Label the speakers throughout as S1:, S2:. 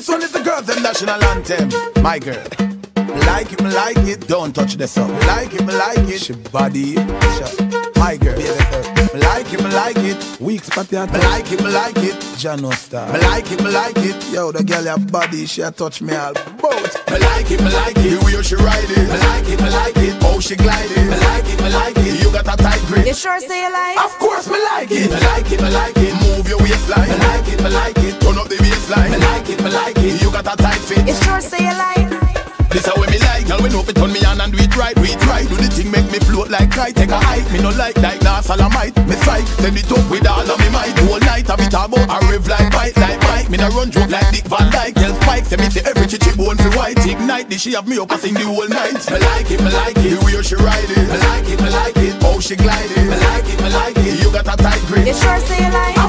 S1: This one is the girls' them national anthem. My girl. Like it, like it, don't touch the song. Like it, like it, she body, she, my girl. Like it, me like it, weeks party. Me like it, me like it, Jano star. Like it, me like it, yo the girl have body, she a touch me all. Me like it, me like it, the way she ride it. Like it, me like it, how she glide it. Like it, me like it, you got a tight grip.
S2: You sure say you like?
S1: Of course me like it. Like it, me like it, got a tight fit.
S2: You sure say you like?
S1: This how me like, girl. We know fi turn me on and do it right, do it right. Do the thing make me float like kite, take a hike. Me no like like nah salamite. Me psych, send it up with all of me might. Whole night I be about a rev like bite, like Mike. Me no run joke like Dick Van Dyke. Tell Spike, say me say every chichi bone fi white. Ignite the she have me up, I sing the whole night. Me like it, me like it. The way she ride it. Me like it, me like it. How she glide it. Me like it, me like it. You got a tight grip.
S2: You sure say you like?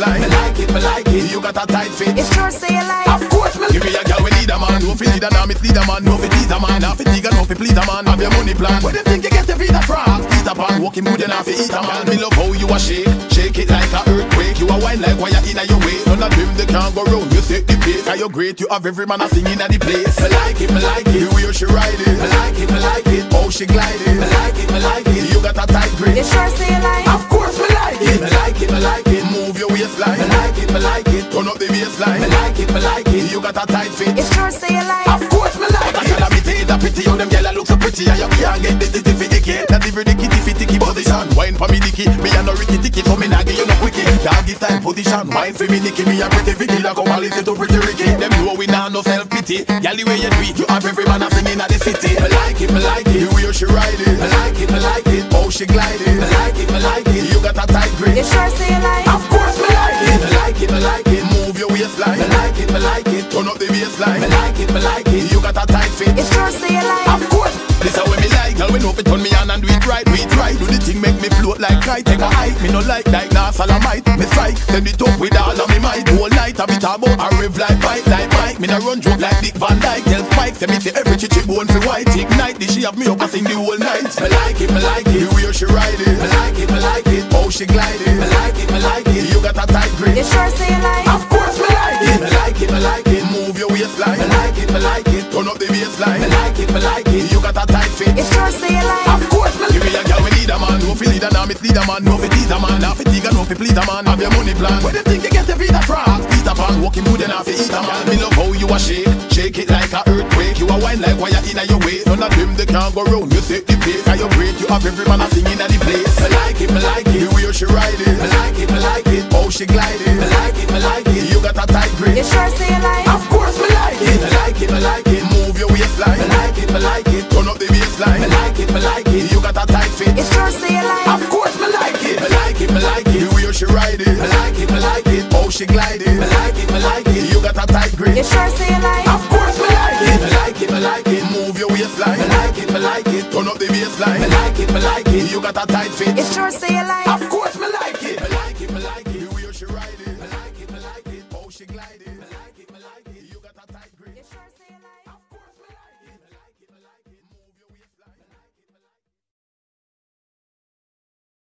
S1: Turn up the bassline. Me like it, me like it. You got a tight fit.
S2: You sure say you like?
S1: Of course, me give me a girl we need a man. No fi lead a now, me lead a man. No fi tease a man. Now fi tigger, no fi please a man. Have your money plan. Where you think you get your visa from? Peter Pan, walking mood, you now fi eat a man. Me love how you a shake, shake it like a earthquake. You a wine like wire inna your way. None of them they can't go round. You set the pace, 'cause you great. You have every man a singing at the place. Me like it, me like it. The way she ride it. Me like it, me like it. How she glide it. Me like it, me like it. You got a tight grip.
S2: You sure say you like?
S1: Of course me like it. Me like it, me like it. The bassline. Me like it, me like it. You got a tight fit.
S2: You sure say you like?
S1: Of course me like it. Tell me say that pretty, how them gyal look so pretty, and you can't get the titty fi dicky. That pretty kitty fi ticky position. Wine for me dicky, me a no ricky ticky, so me nah give you no quickie. Doggy style position, wine for me dicky, me a pretty fi killer, come and listen to pretty Ricky. Them know we nah no self pity. Gyal the way you do you have every man a singing at the city. Me like it, me like it. The way she ride it. Me like it, me like it. How she glide it. Me like it, me Turn up the bassline. Me like it, me like it. You got a tight fit.
S2: You sure say you like?
S1: Of course. This how me like. Girl, we know fi turn me on and do it right, do it right. Do the thing make me float like kite. Take a hike. Me no like like nah salamite. Me psych. Send it up with all of me might. Whole night I be about a rev like bite like Mike. Me no run joke like Dick Van Dyke. Tell Spike say me say every chichi bone fi white. Ignite the she have me up I sing the whole night. Me like it, me like it. The way she ride it. Me like it, me like it. How she glide it. Me like it, me like it. You got a tight grip.
S2: You sure say you like?
S1: A tight fit.
S2: You sure say you like?
S1: Of course me Give me a girl we need a man. No fi lead a now, me lead a man. No fi tease a man. Now fi tigger, no fi please a man. Have your money plan. Where you think you get your visa from? Peter Pan, walking good enough to eat a man. Me love how you a shake, shake it like a earthquake. You a wine like wire inna your waist. None of them they can't go round. You set the pace, 'cause you great. You have every man a singing at the place. Me like it, me like it. The way she ride it. Me like it, me like it. How she glide it. Me like it, me like it. You got a tight grip.
S2: You sure say you like?
S1: She glide it. Me like it, me like it. You got a tight grip.
S2: You sure say you like?
S1: Of course me like it. Me like it, me like it. Move your waistline. Me like it, me like it. Turn up the bassline. Me like it, me like it. You got a tight fit.
S2: You sure say you like?